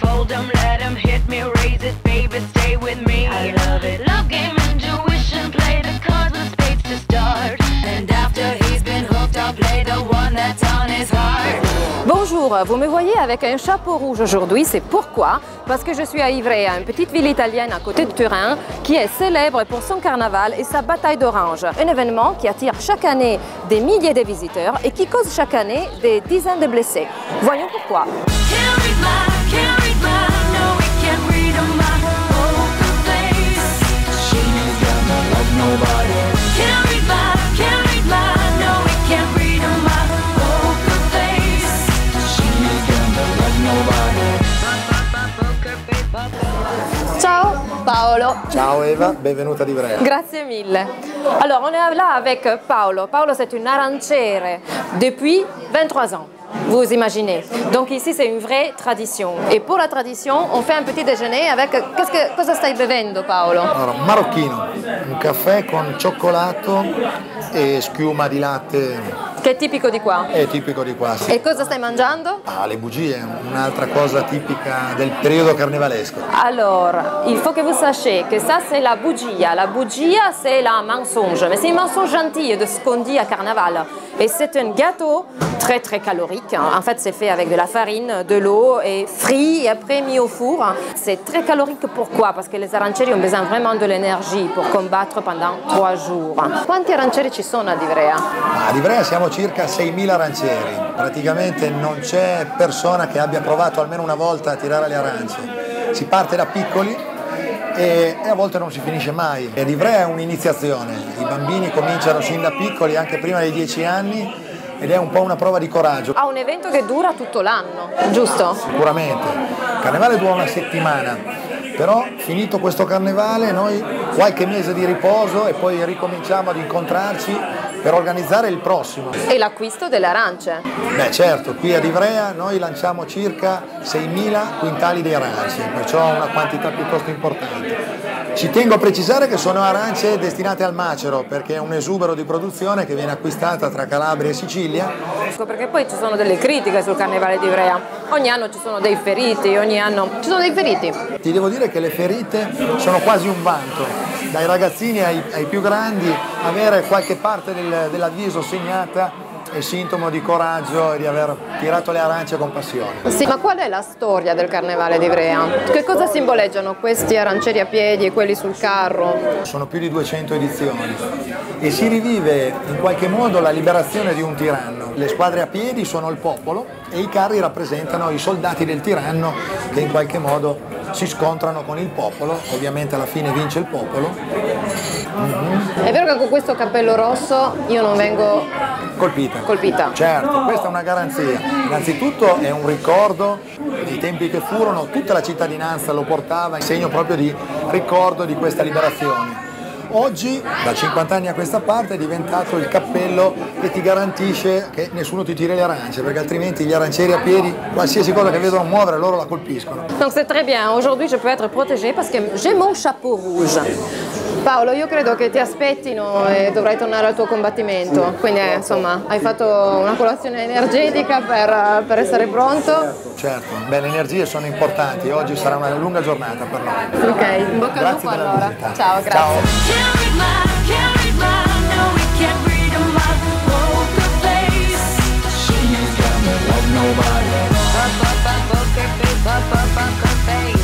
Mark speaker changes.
Speaker 1: Fold them, let them hit me, raise it, baby, stay with me. I love it. Love game,
Speaker 2: Bonjour, vous me voyez avec un chapeau rouge aujourd'hui, c'est pourquoi? Parce que je suis à Ivrea, une petite ville italienne à côté de Turin, qui est célèbre pour son carnaval et sa bataille d'orange. Un événement qui attire chaque année des milliers de visiteurs et qui cause chaque année des dizaines de blessés. Voyons pourquoi. Paolo
Speaker 3: Ciao Eva, benvenuta ad Ivrea.
Speaker 2: Grazie mille. Alors, on est là avec Paolo. Paolo, c'est une aranciere depuis 23 ans. Vous imaginez. Donc ici, c'est une vraie tradition. Et pour la tradition, on fait un petit déjeuner avec... Qu'est-ce que, cosa stai bevendo, Paolo
Speaker 3: Allora, marocchino, un caffè con cioccolato e schiuma di latte,
Speaker 2: Che è tipico di qua.
Speaker 3: è tipico di qua. Sì.
Speaker 2: E cosa stai mangiando
Speaker 3: Ah, le bugie, un'altra cosa tipica del periodo carnevalesco.
Speaker 2: Alors, il faut que vous sachiez que ça, c'est la bougia. La bougia, c'est la mensonge. Mais c'est un mensonge gentil de ce qu'on dit à carnaval. Et c'est un gâteau très, très calorique. En fait, c'est fait avec de la farine, de l'eau et frit et après mis au four. C'est très calorique. Pourquoi Parce que les arancieri ont besoin vraiment de l'énergie pour combattre pendant trois jours. Quanti arancieri ci sono ad Ivrea?
Speaker 3: Ad Ivrea siamo circa 6.000 arancieri, praticamente non c'è persona che abbia provato almeno una volta a tirare le arance. Si parte da piccoli e, e a volte non si finisce mai. Ad Ivrea è un'iniziazione, i bambini cominciano sin da piccoli, anche prima dei 10 anni, ed è un po' una prova di coraggio.
Speaker 2: Ha un evento che dura tutto l'anno, giusto?
Speaker 3: Sicuramente. Il carnevale dura una settimana, però finito questo carnevale noi qualche mese di riposo e poi ricominciamo ad incontrarci per organizzare il prossimo.
Speaker 2: E l'acquisto delle arance.
Speaker 3: Beh certo, qui ad Ivrea noi lanciamo circa 6.000 quintali di arance, perciò una quantità piuttosto importante. Ci tengo a precisare che sono arance destinate al macero perché è un esubero di produzione che viene acquistata tra Calabria e Sicilia
Speaker 2: Ecco, Perché poi ci sono delle critiche sul carnevale di Ivrea. Ogni anno ci sono dei feriti, ogni anno ci sono dei feriti.
Speaker 3: Ti devo dire che le ferite sono quasi un vanto, dai ragazzini ai, ai più grandi, avere qualche parte del- dell'avviso segnata è sintomo di coraggio e di aver tirato le arance con passione.
Speaker 2: Sì, ma qual è la storia del carnevale di Ivrea? Che cosa simboleggiano questi arancieri a piedi e quelli sul carro?
Speaker 3: Sono più di 200 edizioni e si rivive in qualche modo la liberazione di un tiranno. Le squadre a piedi sono il popolo e i carri rappresentano i soldati del tiranno che in qualche modo si scontrano con il popolo, ovviamente alla fine vince il popolo,
Speaker 2: È vero che con questo cappello rosso io non vengo
Speaker 3: colpita.
Speaker 2: colpita.
Speaker 3: Certo, questa è una garanzia. Innanzitutto è un ricordo dei tempi che furono, tutta la cittadinanza lo portava in segno proprio di ricordo di questa liberazione. Oggi, da 50 anni a questa parte, è diventato il cappello che ti garantisce che nessuno ti tiri le arance, perché altrimenti gli arancieri a piedi, qualsiasi cosa che vedono muovere, loro la colpiscono.
Speaker 2: Donc c'est très bien, aujourd'hui je peux être protégée parce que j'ai mon chapeau rouge. Paolo, io credo che ti aspettino e dovrai tornare al tuo combattimento, quindi insomma hai fatto una colazione energetica per, per essere pronto.
Speaker 3: Certo, beh le energie sono importanti, oggi sarà una lunga giornata per noi.
Speaker 2: Ok, in bocca al lupo allora. Ciao, grazie.
Speaker 3: Ciao.
Speaker 1: nobody. Bump, bump, bump, bump, bump, bump, bump, bump,